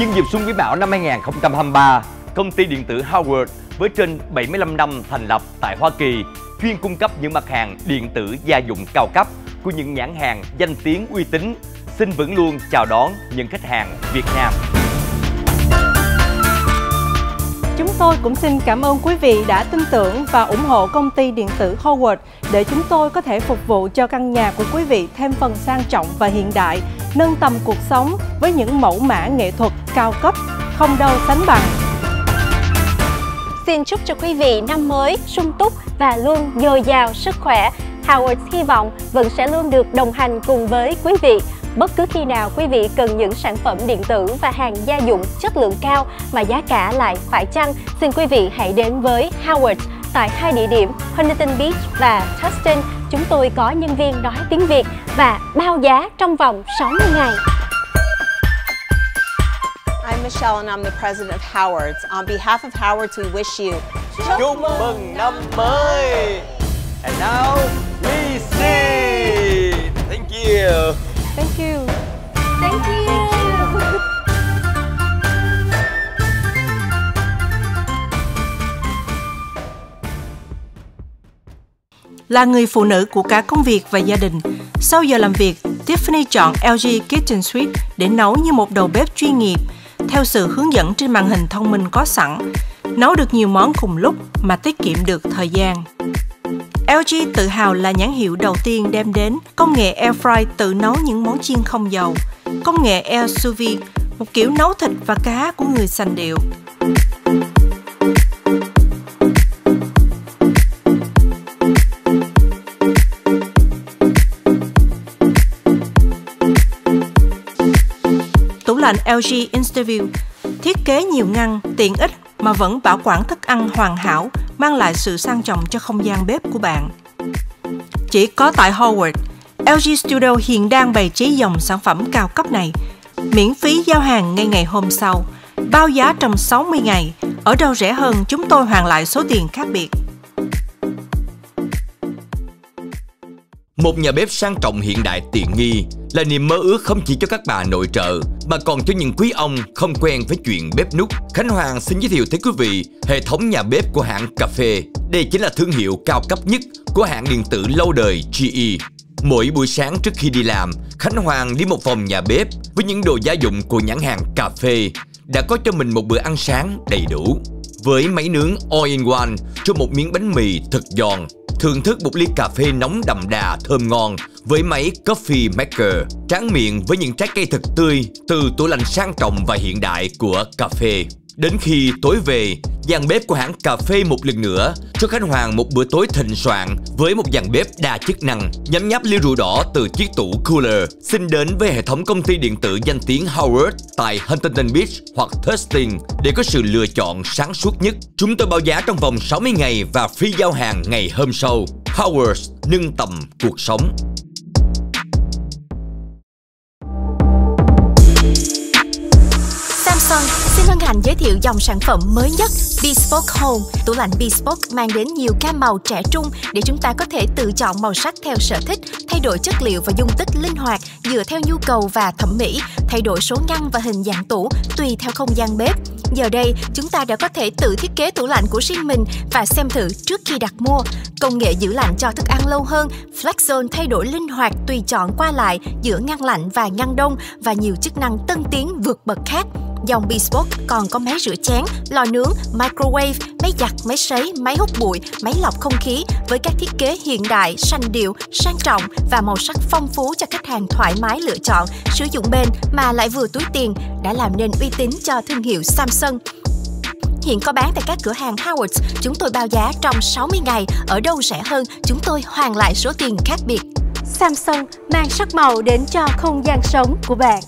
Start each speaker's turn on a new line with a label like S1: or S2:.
S1: Nhân dịp Xuân Quý Mão năm 2023, công ty điện tử Howard với trên 75 năm thành lập tại Hoa Kỳ chuyên cung cấp những mặt hàng điện tử gia dụng cao cấp của những nhãn hàng danh tiếng uy tín xin vẫn luôn chào đón những khách hàng Việt Nam.
S2: Chúng tôi cũng xin cảm ơn quý vị đã tin tưởng và ủng hộ công ty điện tử Howard để chúng tôi có thể phục vụ cho căn nhà của quý vị thêm phần sang trọng và hiện đại, nâng tầm cuộc sống với những mẫu mã nghệ thuật cao cấp, không đâu sánh bằng.
S3: Xin chúc cho quý vị năm mới sung túc và luôn dồi dào sức khỏe. Howard hy vọng vẫn sẽ luôn được đồng hành cùng với quý vị. Bất cứ khi nào quý vị cần những sản phẩm điện tử và hàng gia dụng chất lượng cao mà giá cả lại phải chăng, xin quý vị hãy đến với Howard tại hai địa điểm Huntington Beach và Tustin. Chúng tôi có nhân viên nói tiếng Việt và bao giá trong vòng 60 ngày.
S4: I'm Michelle and I'm the president of Howard's. On behalf of Howard's, we wish you
S1: Chúc mừng năm mới! And now we see!
S2: Là người phụ nữ của cả công việc và gia đình, sau giờ làm việc, Tiffany chọn LG Kitchen Suite để nấu như một đầu bếp chuyên nghiệp, theo sự hướng dẫn trên màn hình thông minh có sẵn, nấu được nhiều món cùng lúc mà tiết kiệm được thời gian. LG tự hào là nhãn hiệu đầu tiên đem đến công nghệ air fry tự nấu những món chiên không dầu, công nghệ air sous vide, một kiểu nấu thịt và cá của người sành điệu. Lạnh LG Instaview thiết kế nhiều ngăn, tiện ích mà vẫn bảo quản thức ăn hoàn hảo, mang lại sự sang trọng cho không gian bếp của bạn. Chỉ có tại Howard, LG Studio hiện đang bày trí dòng sản phẩm cao cấp này, miễn phí giao hàng ngay ngày hôm sau, bao giá trong 60 ngày, ở đâu rẻ hơn chúng tôi hoàn lại số tiền khác biệt.
S1: Một nhà bếp sang trọng hiện đại tiện nghi là niềm mơ ước không chỉ cho các bà nội trợ mà còn cho những quý ông không quen với chuyện bếp nút. Khánh Hoàng xin giới thiệu tới quý vị hệ thống nhà bếp của hãng cà phê. Đây chính là thương hiệu cao cấp nhất của hãng điện tử lâu đời GE. Mỗi buổi sáng trước khi đi làm, Khánh Hoàng đi một phòng nhà bếp với những đồ gia dụng của nhãn hàng cà phê đã có cho mình một bữa ăn sáng đầy đủ. Với máy nướng all-in-one cho một miếng bánh mì thật giòn thưởng thức một ly cà phê nóng đậm đà thơm ngon với máy Coffee Maker, tráng miệng với những trái cây thật tươi từ tủ lạnh sang trọng và hiện đại của cà phê. Đến khi tối về, dàn bếp của hãng cà phê một lần nữa cho Khánh Hoàng một bữa tối thịnh soạn với một dàn bếp đa chức năng, nhấm nháp ly rượu đỏ từ chiếc tủ cooler. Xin đến với hệ thống công ty điện tử danh tiếng Howard tại Huntington Beach hoặc Thurston để có sự lựa chọn sáng suốt nhất. Chúng tôi bao giá trong vòng 60 ngày và free giao hàng ngày hôm sau. Howard nâng tầm cuộc sống.
S3: Samsung xin hân hạnh giới thiệu dòng sản phẩm mới nhất Bespoke Home. Tủ lạnh Bespoke mang đến nhiều cam màu trẻ trung để chúng ta có thể tự chọn màu sắc theo sở thích, thay đổi chất liệu và dung tích linh hoạt dựa theo nhu cầu và thẩm mỹ, thay đổi số ngăn và hình dạng tủ tùy theo không gian bếp. Giờ đây, chúng ta đã có thể tự thiết kế tủ lạnh của riêng mình và xem thử trước khi đặt mua. Công nghệ giữ lạnh cho thức ăn lâu hơn, flexzone thay đổi linh hoạt tùy chọn qua lại giữa ngăn lạnh và ngăn đông và nhiều chức năng tân tiến vượt bậc khác. Dòng Bespoke còn có máy rửa chén, lò nướng, microwave, máy giặt, máy sấy, máy hút bụi, máy lọc không khí với các thiết kế hiện đại, sanh điệu, sang trọng và màu sắc phong phú cho khách hàng thoải mái lựa chọn, sử dụng bền mà lại vừa túi tiền đã làm nên uy tín cho thương hiệu Samsung. Hiện có bán tại các cửa hàng Howard's, chúng tôi bao giá trong 60 ngày, ở đâu rẻ hơn, chúng tôi hoàn lại số tiền khác biệt. Samsung mang sắc màu đến cho không gian sống của bạn.